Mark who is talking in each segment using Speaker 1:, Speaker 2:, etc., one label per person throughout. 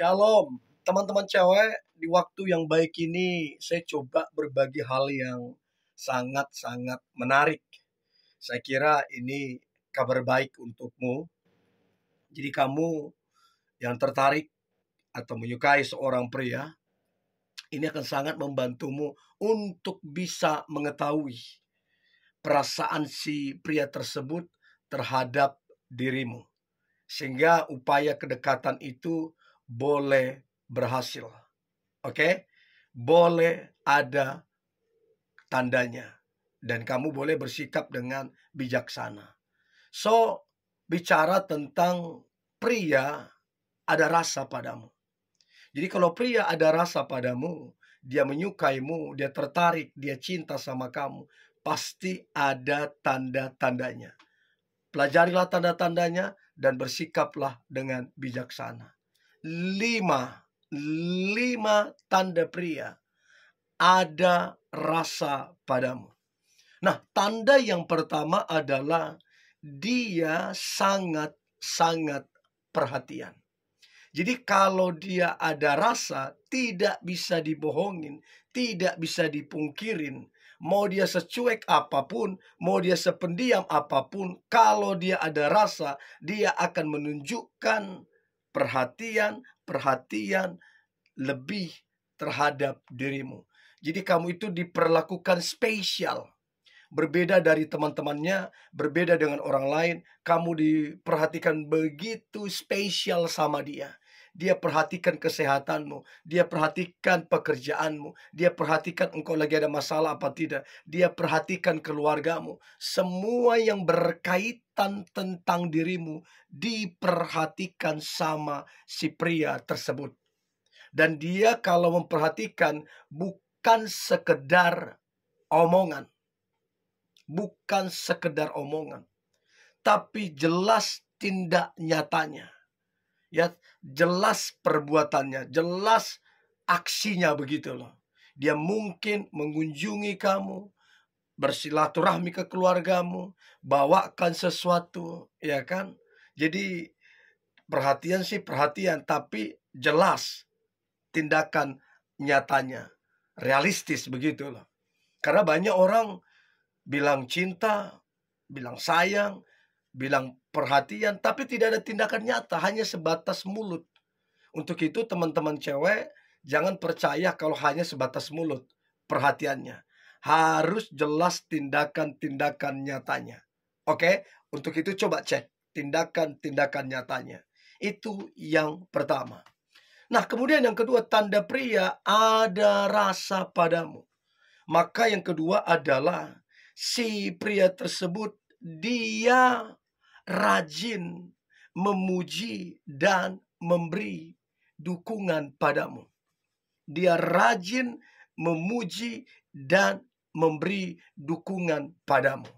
Speaker 1: Shalom, teman-teman cewek. Di waktu yang baik ini, saya coba berbagi hal yang sangat-sangat menarik. Saya kira ini kabar baik untukmu. Jadi kamu yang tertarik atau menyukai seorang pria, ini akan sangat membantumu untuk bisa mengetahui perasaan si pria tersebut terhadap dirimu. Sehingga upaya kedekatan itu boleh berhasil. Oke? Okay? Boleh ada tandanya dan kamu boleh bersikap dengan bijaksana. So, bicara tentang pria ada rasa padamu. Jadi kalau pria ada rasa padamu, dia menyukaimu, dia tertarik, dia cinta sama kamu, pasti ada tanda-tandanya. Pelajarilah tanda-tandanya dan bersikaplah dengan bijaksana lima, lima tanda pria ada rasa padamu. Nah, tanda yang pertama adalah dia sangat-sangat perhatian. Jadi kalau dia ada rasa, tidak bisa dibohongin, tidak bisa dipungkirin. Mau dia secuek apa pun, mau dia sependiam apa pun, kalau dia ada rasa, dia akan menunjukkan perhatian, perhatian lebih terhadap dirimu. Jadi kamu itu diperlakukan spesial. Berbeda dari teman-temannya, berbeda dengan orang lain, kamu diperhatikan begitu spesial sama dia. Dia perhatikan kesehatanmu, dia perhatikan pekerjaanmu, dia perhatikan engkau lagi ada masalah apa tidak, dia perhatikan keluargamu. Semua yang berkaitan tentang dirimu diperhatikan sama si pria tersebut. Dan dia kalau memperhatikan bukan sekedar omongan. Bukan sekedar omongan. Tapi jelas tindak nyatanya ya jelas perbuatannya, jelas aksinya begitu loh. Dia mungkin mengunjungi kamu, bersilaturahmi ke keluargamu, bawakan sesuatu, ya kan? Jadi perhatian sih perhatian, tapi jelas tindakan nyatanya, realistis begitu loh. Karena banyak orang bilang cinta, bilang sayang, bilang perhatian, tapi tidak ada tindakan nyata, hanya sebatas mulut. Untuk itu teman-teman cewek, jangan percaya kalau hanya sebatas mulut perhatiannya. Harus jelas tindakan-tindakan nyatanya. Oke, untuk itu coba cek tindakan-tindakan nyatanya. Itu yang pertama. Nah, kemudian yang kedua, tanda pria ada rasa padamu. Maka yang kedua adalah si pria tersebut dia rajin memuji dan memberi dukungan padamu. Dia rajin memuji dan memberi dukungan padamu.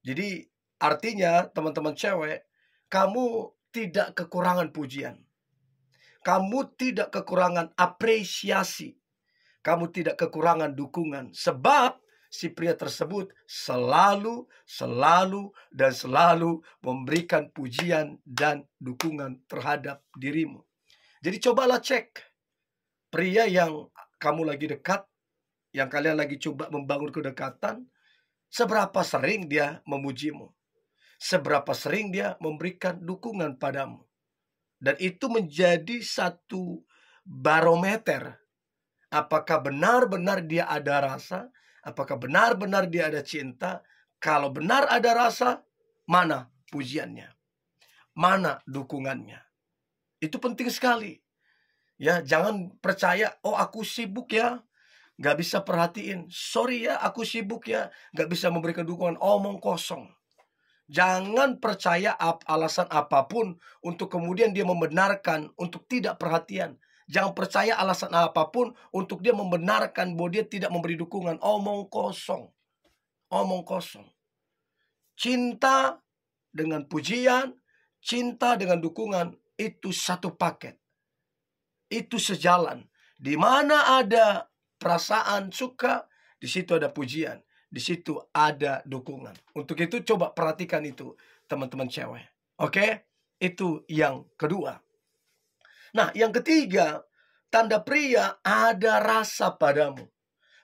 Speaker 1: Jadi artinya teman-teman cewek, kamu tidak kekurangan pujian. Kamu tidak kekurangan apresiasi. Kamu tidak kekurangan dukungan. Sebab si pria tersebut selalu, selalu, dan selalu memberikan pujian dan dukungan terhadap dirimu. Jadi cobalah cek pria yang kamu lagi dekat, yang kalian lagi coba membangun kedekatan, seberapa sering dia memujimu. Seberapa sering dia memberikan dukungan padamu. Dan itu menjadi satu barometer. Apakah benar-benar dia ada rasa Apakah benar-benar dia ada cinta? Kalau benar ada rasa, mana pujiannya? Mana dukungannya? Itu penting sekali. Ya, jangan percaya, oh aku sibuk ya, gak bisa perhatiin. Sorry ya, aku sibuk ya, gak bisa memberikan dukungan. Omong kosong. Jangan percaya alasan apa pun untuk kemudian dia membenarkan untuk tidak perhatian. Jangan percaya alasan apa pun untuk dia membenarkan bahwa dia tidak memberi dukungan. Omong kosong. Omong kosong. Cinta dengan pujian, cinta dengan dukungan itu satu paket. Itu sejalan. Di mana ada perasaan suka, di situ ada pujian, di situ ada dukungan. Untuk itu coba perhatikan itu teman-teman cewek. Oke? Itu yang kedua. Nah, yang ketiga, tanda pria ada rasa padamu.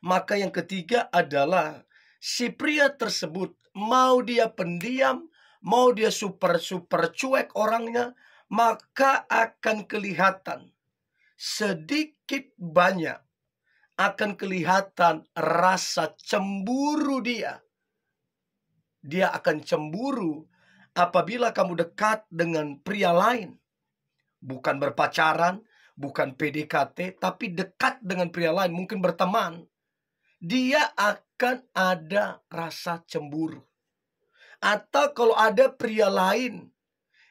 Speaker 1: Maka yang ketiga adalah si pria tersebut mau dia pendiam, mau dia super-super cuek orangnya, maka akan kelihatan sedikit banyak akan kelihatan rasa cemburu dia. Dia akan cemburu apabila kamu dekat dengan pria lain. Bukan berpacaran, bukan PDKT, tapi dekat dengan pria lain, mungkin berteman. Dia akan ada rasa cemburu. Atau kalau ada pria lain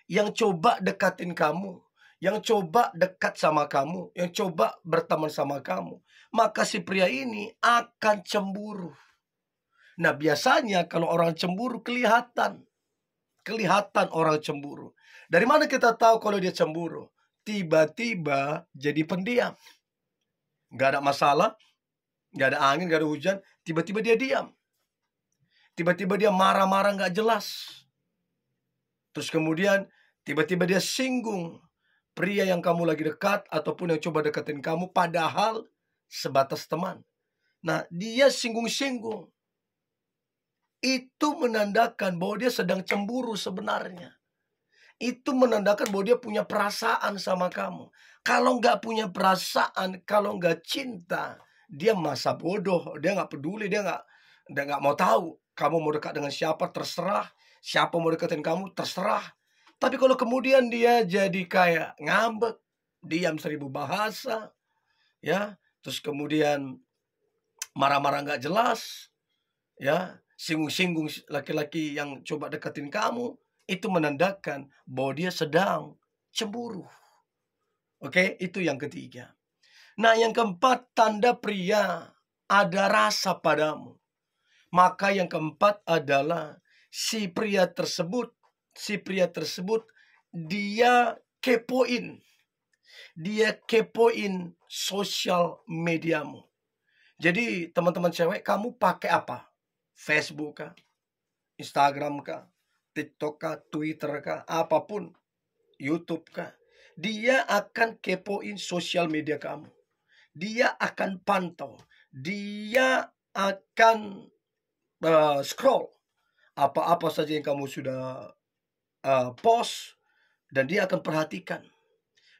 Speaker 1: yang coba dekatin kamu, yang coba dekat sama kamu, yang coba berteman sama kamu, maka si pria ini akan cemburu. Nah, biasanya kalau orang cemburu kelihatan. Kelihatan orang cemburu. Dari mana kita tahu kalau dia cemburu? Tiba-tiba jadi pendiam. Gak ada masalah, gak ada angin, gak ada hujan, tiba-tiba dia diam. Tiba-tiba dia marah-marah gak jelas. Terus kemudian tiba-tiba dia singgung pria yang kamu lagi dekat ataupun yang coba deketin kamu padahal sebatas teman. Nah, dia singgung-singgung. Itu menandakan bahwa dia sedang cemburu sebenarnya. Itu menandakan bahwa dia punya perasaan sama kamu. Kalau nggak punya perasaan, kalau nggak cinta, dia masa bodoh. Dia nggak peduli, dia nggak dia nggak mau tahu. Kamu mau dekat dengan siapa, terserah. Siapa mau deketin kamu, terserah. Tapi kalau kemudian dia jadi kayak ngambek, diam seribu bahasa, ya terus kemudian marah-marah nggak jelas, ya singgung-singgung laki-laki yang coba deketin kamu, itu menandakan bahwa dia sedang cemburu. Oke, itu yang ketiga. Nah, yang keempat, tanda pria ada rasa padamu. Maka yang keempat adalah si pria tersebut, si pria tersebut dia kepoin dia kepoin sosial mediamu. Jadi teman-teman cewek, kamu pakai apa? Facebook kah? Instagram kah? TikTok kah? Twitter kah? Apa pun. YouTube kah? Dia akan kepoin sosial media kamu. Dia akan pantau. Dia akan uh, scroll apa-apa saja yang kamu sudah uh, post dan dia akan perhatikan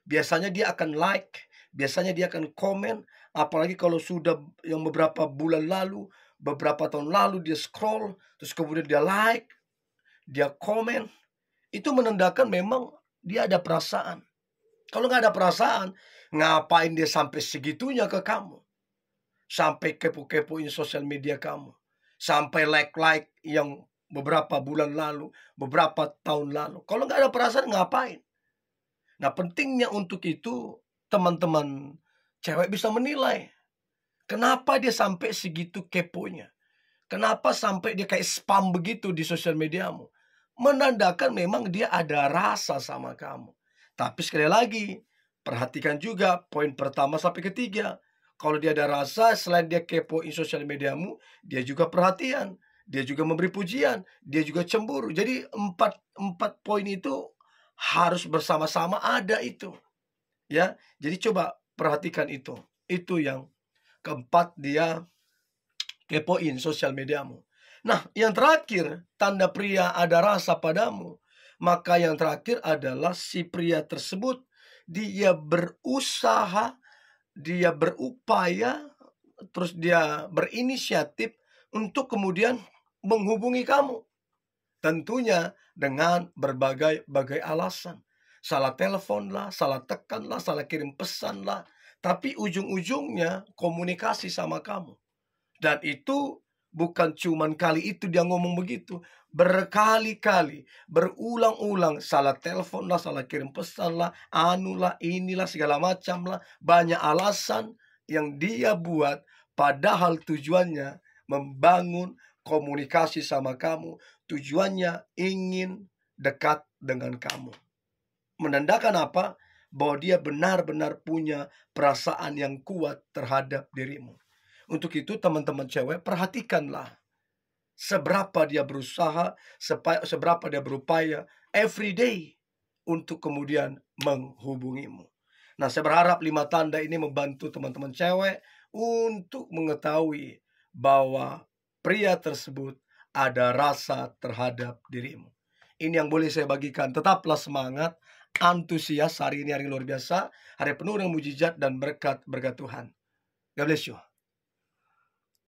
Speaker 1: biasanya dia akan like, biasanya dia akan komen, apalagi kalau sudah yang beberapa bulan lalu, beberapa tahun lalu dia scroll, terus kemudian dia like, dia komen, itu menandakan memang dia ada perasaan. Kalau nggak ada perasaan, ngapain dia sampai segitunya ke kamu? Sampai kepo-kepoin sosial media kamu. Sampai like-like yang beberapa bulan lalu, beberapa tahun lalu. Kalau nggak ada perasaan, ngapain? Nah pentingnya untuk itu teman-teman cewek bisa menilai. Kenapa dia sampai segitu keponya? Kenapa sampai dia kayak spam begitu di sosial mediamu? Menandakan memang dia ada rasa sama kamu. Tapi sekali lagi, perhatikan juga poin pertama sampai ketiga. Kalau dia ada rasa, selain dia kepoin sosial mediamu, dia juga perhatian. Dia juga memberi pujian. Dia juga cemburu. Jadi empat, empat poin itu harus bersama-sama ada itu. Ya. Jadi coba perhatikan itu. Itu yang keempat dia kepoin sosial mediamu. Nah, yang terakhir, tanda pria ada rasa padamu. Maka yang terakhir adalah si pria tersebut dia berusaha, dia berupaya, terus dia berinisiatif untuk kemudian menghubungi kamu. Tentunya dengan berbagai-bagai alasan. Salah telepon lah, salah tekan lah, salah kirim pesan lah. Tapi ujung-ujungnya komunikasi sama kamu. Dan itu bukan cuman kali itu dia ngomong begitu. Berkali-kali, berulang-ulang. Salah telepon lah, salah kirim pesan lah, anu lah, inilah, segala macam lah. Banyak alasan yang dia buat padahal tujuannya membangun komunikasi sama kamu, tujuannya ingin dekat dengan kamu. Menandakan apa? Bahwa dia benar-benar punya perasaan yang kuat terhadap dirimu. Untuk itu teman-teman cewek perhatikanlah seberapa dia berusaha, seberapa dia berupaya every day untuk kemudian menghubungimu. Nah, saya berharap lima tanda ini membantu teman-teman cewek untuk mengetahui bahwa pria tersebut ada rasa terhadap dirimu. Ini yang boleh saya bagikan. Tetaplah semangat, antusias. Hari ini hari luar biasa. Hari penuh dengan mujizat dan berkat berkat Tuhan. God bless you.